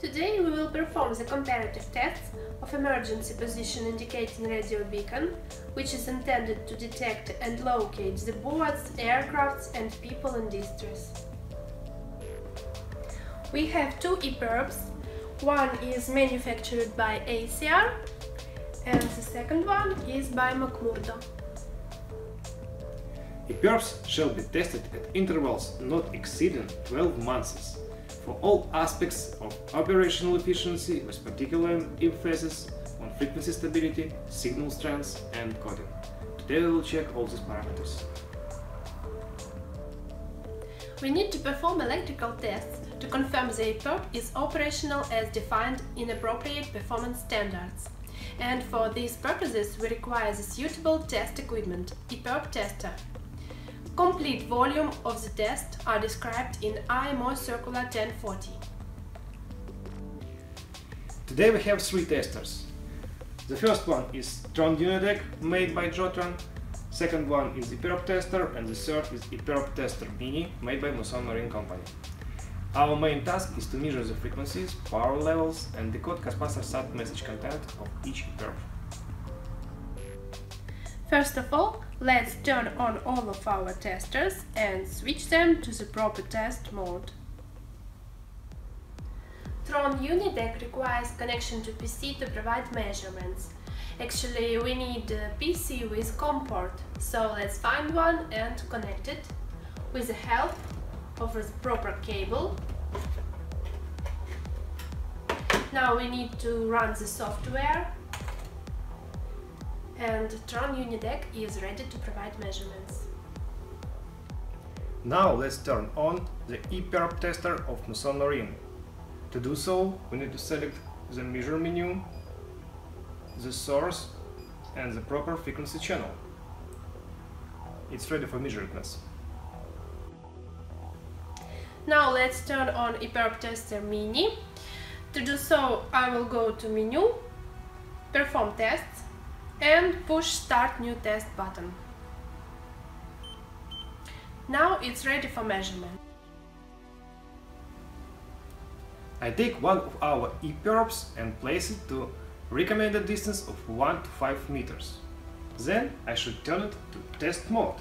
Today we will perform the comparative tests of emergency position indicating radio beacon, which is intended to detect and locate the boats, aircrafts and people in distress. We have two EPIRBs. One is manufactured by ACR and the second one is by McMurdo. EPIRBs shall be tested at intervals not exceeding 12 months for all aspects of operational efficiency with particular emphasis on frequency stability, signal strength and coding. Today we will check all these parameters. We need to perform electrical tests to confirm the EPIRB is operational as defined in appropriate performance standards. And for these purposes we require the suitable test equipment, EPIRB tester. Complete volume of the test are described in IMO Circular 1040. Today we have three testers. The first one is Tron Unidec made by Jotron, second one is EPIRB tester and the third is EPIRB tester mini made by Musson Marine Company. Our main task is to measure the frequencies, power levels and decode Cospas-Sarsat message content of each EPIRB. First of all, let's turn on all of our testers and switch them to the proper test mode. Tron Unidec requires connection to PC to provide measurements. Actually, we need a PC with COM port, so let's find one and connect it with the help of the proper cable. Now we need to run the software and Tron Unidec is ready to provide measurements. Now let's turn on the EPIRB tester of Musson Marine. To do so, we need to select the measure menu, the source and the proper frequency channel. It's ready for measurements. Now let's turn on EPIRB tester mini. To do so, I will go to menu, perform tests and push start new test button. Now it's ready for measurement. I take one of our EPIRBs and place it to recommended distance of 1 to 5 meters. Then I should turn it to test mode,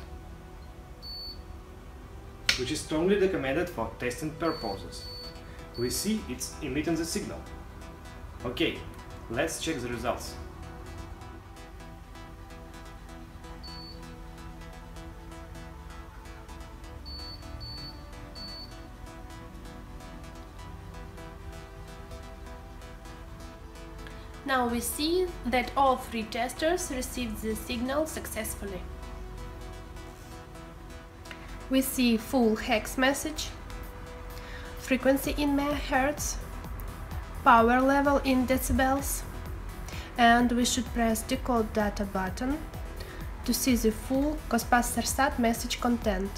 which is strongly recommended for testing purposes. We see it's emitting the signal. Okay, let's check the results. Now we see that all three testers received the signal successfully. We see full hex message, frequency in megahertz, power level in decibels, and we should press decode data button to see the full Cospas-Sarsat message content.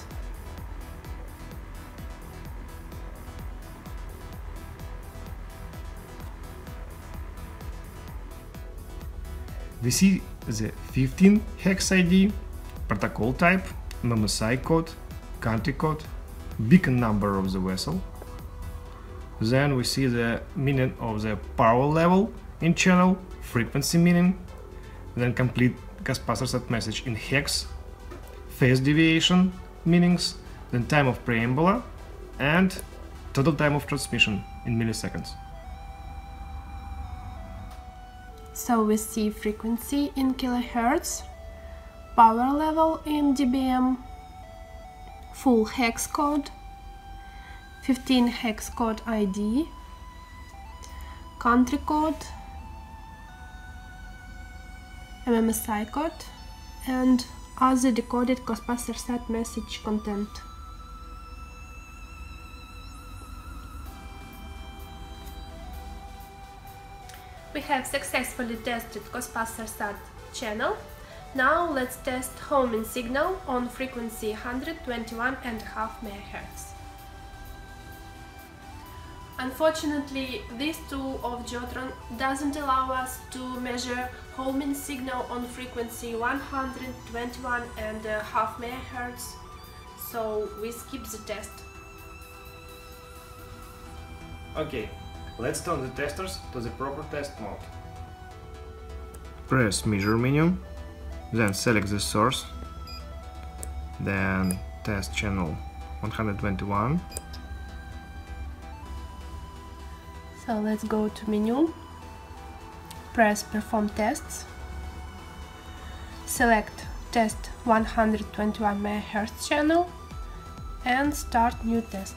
We see the 15 hex ID, protocol type, MMSI code, country code, beacon number of the vessel. Then we see the meaning of the power level in channel, frequency meaning, then complete Cospas-Sarsat message in hex, phase deviation meanings, then time of preamble, and total time of transmission in milliseconds. So we see frequency in kilohertz, power level in dBm, full hex code, 15 hex code ID, country code, MMSI code, and other decoded Cospas-Sarsat message content. We have successfully tested Cospas-Sarsat channel. Now let's test homing signal on frequency 121.5 MHz. Unfortunately, this tool of Jotron doesn't allow us to measure homing signal on frequency 121.5 MHz, so we skip the test. Okay, Let's turn the testers to the proper test mode. Press measure menu, then select the source, then test channel 121. So let's go to menu, press perform tests, select test 121 MHz channel and start new test.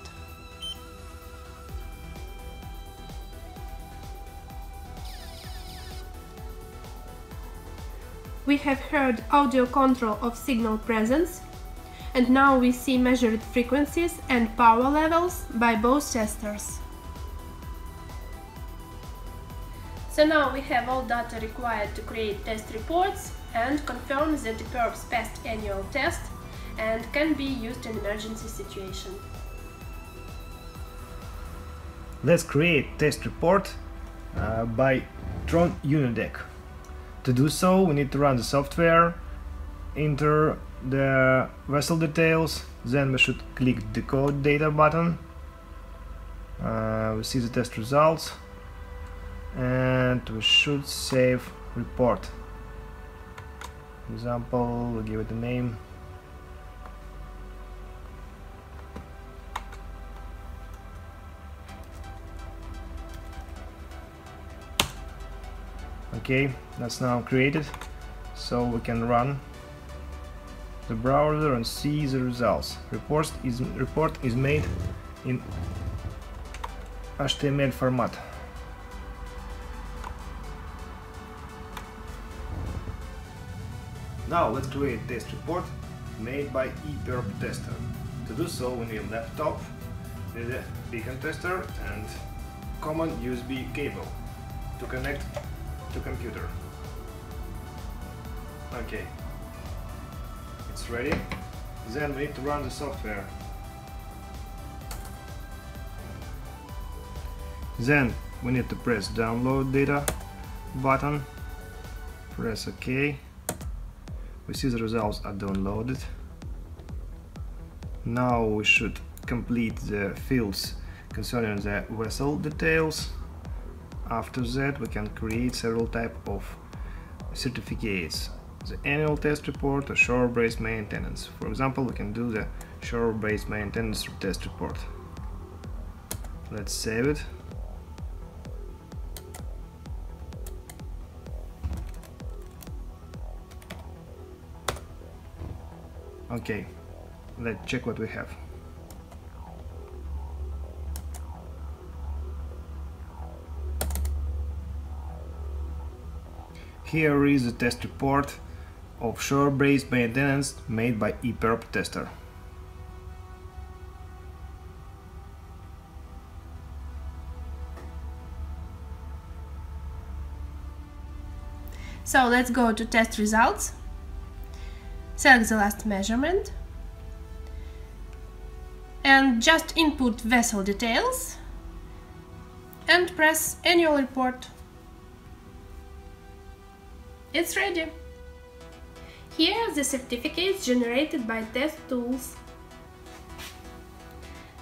We have heard audio control of signal presence and now we see measured frequencies and power levels by both testers. So now we have all data required to create test reports and confirm that the EPIRB's passed annual test and can be used in emergency situation. Let's create test report uh, by Tron Unidec. To do so, we need to run the software, enter the vessel details, then we should click the decode data button. Uh, we see the test results and we should save report. For example, we'll give it a name. Okay that's now created. So we can run the browser and see the results. Report is report is made in HTML format. Now let's create a test report made by ePIRB tester. To do so we need a laptop with a beacon tester and common USB cable to connect to computer. Okay, it's ready. Then we need to run the software. Then we need to press download data button, press OK. We see the results are downloaded. Now we should complete the fields concerning the vessel details after that we can create several type of certificates. The annual test report or shore-based maintenance. For example we can do the shore-based maintenance test report. Let's save it. Okay let's check what we have Here is the test report of shore-based maintenance made by EPIRB tester. So let's go to test results. Select the last measurement and just input vessel details and press annual report. It's ready! Here are the certificates generated by test tools.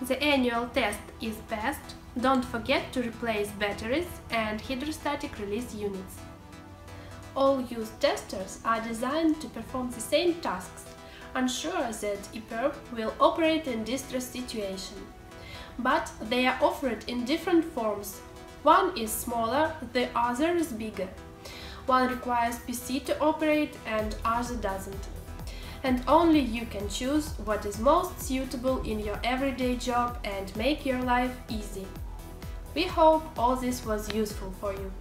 The annual test is passed. Don't forget to replace batteries and hydrostatic release units. All used testers are designed to perform the same tasks, ensure that EPIRB will operate in distress situation. But they are offered in different forms. One is smaller, the other is bigger. One requires PC to operate and other doesn't. And only you can choose what is most suitable in your everyday job and make your life easy. We hope all this was useful for you.